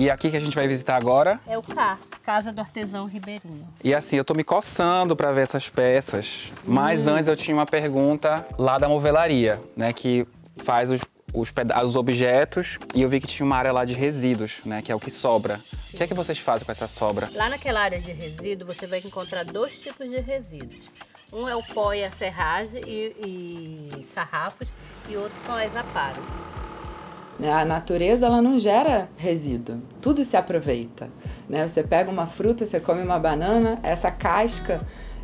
E aqui que a gente vai visitar agora? É o CAR, Casa do Artesão Ribeirinho. E assim, eu tô me coçando para ver essas peças. Mas hum. antes eu tinha uma pergunta lá da movelaria, né? Que faz os, os, os, objetos e eu vi que tinha uma área lá de resíduos, né? Que é o que sobra. Sim. O que é que vocês fazem com essa sobra? Lá naquela área de resíduo, você vai encontrar dois tipos de resíduos. Um é o pó e a serragem e, e sarrafos e outro são as aparas. A natureza ela não gera resíduo, tudo se aproveita. Né? Você pega uma fruta, você come uma banana, essa casca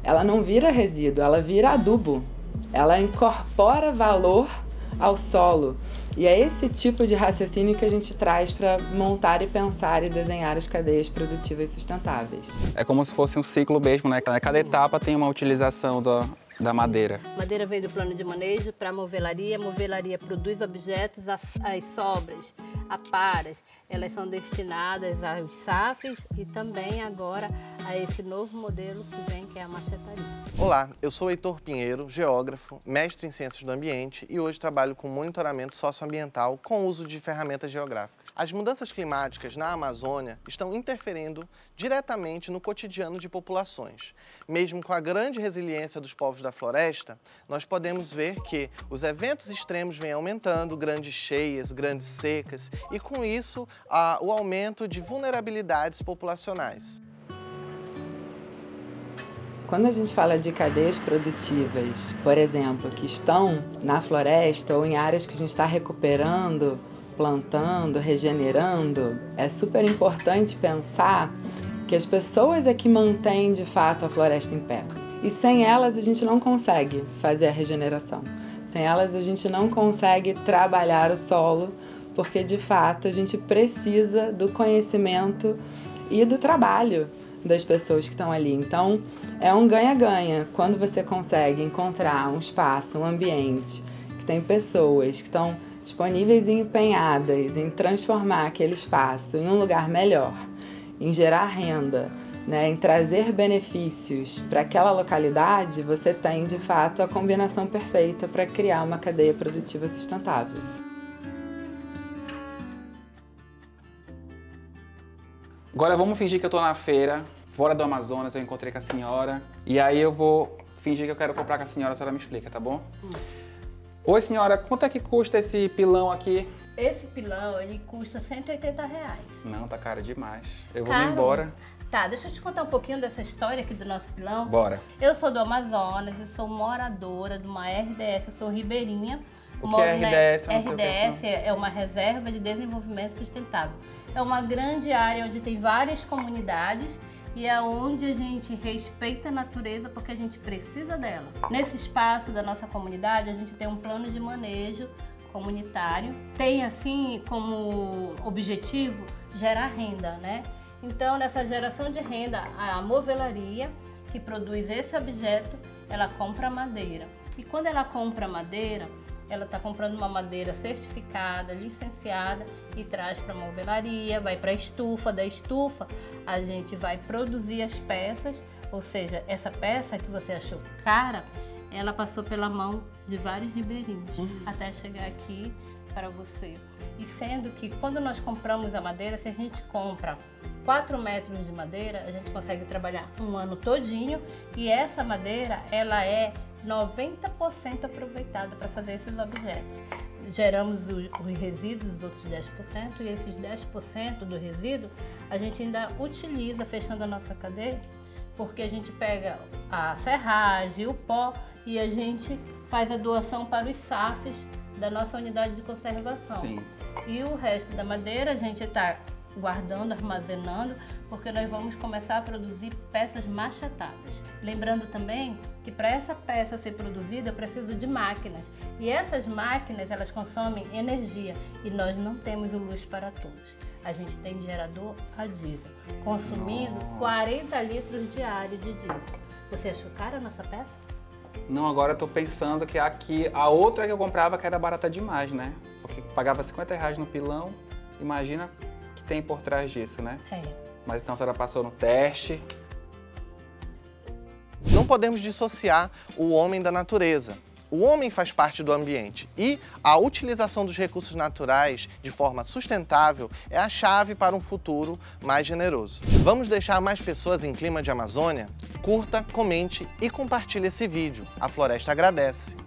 ela não vira resíduo, ela vira adubo. Ela incorpora valor ao solo. E é esse tipo de raciocínio que a gente traz para montar e pensar e desenhar as cadeias produtivas sustentáveis. É como se fosse um ciclo mesmo, né? Cada etapa tem uma utilização do, da madeira. Madeira vem do plano de manejo para a movelaria. A movelaria produz objetos, as, as sobras, aparas, elas são destinadas aos SAFs e também agora a esse novo modelo que vem, que é a machetaria. Olá, eu sou Heitor Pinheiro, geógrafo, mestre em Ciências do Ambiente e hoje trabalho com monitoramento socioambiental com uso de ferramentas geográficas. As mudanças climáticas na Amazônia estão interferindo diretamente no cotidiano de populações. Mesmo com a grande resiliência dos povos da floresta, nós podemos ver que os eventos extremos vêm aumentando, grandes cheias, grandes secas, e com isso o aumento de vulnerabilidades populacionais. Quando a gente fala de cadeias produtivas, por exemplo, que estão na floresta ou em áreas que a gente está recuperando, plantando, regenerando, é super importante pensar que as pessoas é que mantêm de fato a floresta em pé. E sem elas a gente não consegue fazer a regeneração. Sem elas a gente não consegue trabalhar o solo, porque de fato a gente precisa do conhecimento e do trabalho das pessoas que estão ali. Então é um ganha-ganha quando você consegue encontrar um espaço, um ambiente que tem pessoas que estão disponíveis e empenhadas em transformar aquele espaço em um lugar melhor, em gerar renda né, em trazer benefícios para aquela localidade, você tem de fato a combinação perfeita para criar uma cadeia produtiva sustentável. Agora vamos fingir que eu estou na feira, fora do Amazonas, eu encontrei com a senhora, e aí eu vou fingir que eu quero comprar com a senhora, a senhora me explica, tá bom? Hum. Oi senhora, quanto é que custa esse pilão aqui? Esse pilão, ele custa 180 reais. Não, tá caro demais. Eu vou Caro? me embora. Tá, deixa eu te contar um pouquinho dessa história aqui do nosso pilão. Bora. Eu sou do Amazonas e sou moradora de uma RDS, eu sou ribeirinha. O que é RDS? RDS é uma Reserva de Desenvolvimento Sustentável. É uma grande área onde tem várias comunidades e é onde a gente respeita a natureza porque a gente precisa dela. Nesse espaço da nossa comunidade, a gente tem um plano de manejo comunitário. Tem assim como objetivo gerar renda, né? Então, nessa geração de renda, a movelaria que produz esse objeto, ela compra madeira. E quando ela compra madeira, ela está comprando uma madeira certificada, licenciada e traz para a movelaria, vai para a estufa. Da estufa, a gente vai produzir as peças, ou seja, essa peça que você achou cara, ela passou pela mão de vários ribeirinhos uhum. até chegar aqui para você. E sendo que quando nós compramos a madeira, se a gente compra 4 metros de madeira, a gente consegue trabalhar um ano todinho e essa madeira, ela é 90% aproveitada para fazer esses objetos. Geramos os resíduos, os outros 10%, e esses 10% do resíduo a gente ainda utiliza fechando a nossa cadeia, porque a gente pega a serragem, o pó e a gente faz a doação para os SAFs da nossa unidade de conservação. Sim. E o resto da madeira a gente está guardando, armazenando, porque nós vamos começar a produzir peças machetáveis. Lembrando também que para essa peça ser produzida eu preciso de máquinas e essas máquinas elas consomem energia e nós não temos o luz para todos. A gente tem gerador a diesel, consumindo Nossa. 40 litros diários de diesel. Você achou cara a nossa peça? Não, agora eu tô pensando que aqui, a outra que eu comprava que era barata demais, né? Porque pagava 50 reais no pilão, imagina tem por trás disso, né? É. Mas então a senhora passou no teste. Não podemos dissociar o homem da natureza. o homem faz parte do ambiente e a utilização dos recursos naturais de forma sustentável é a chave para um futuro mais generoso. Vamos deixar mais pessoas em clima de Amazônia? Curta, comente e compartilhe esse vídeo. A Floresta agradece.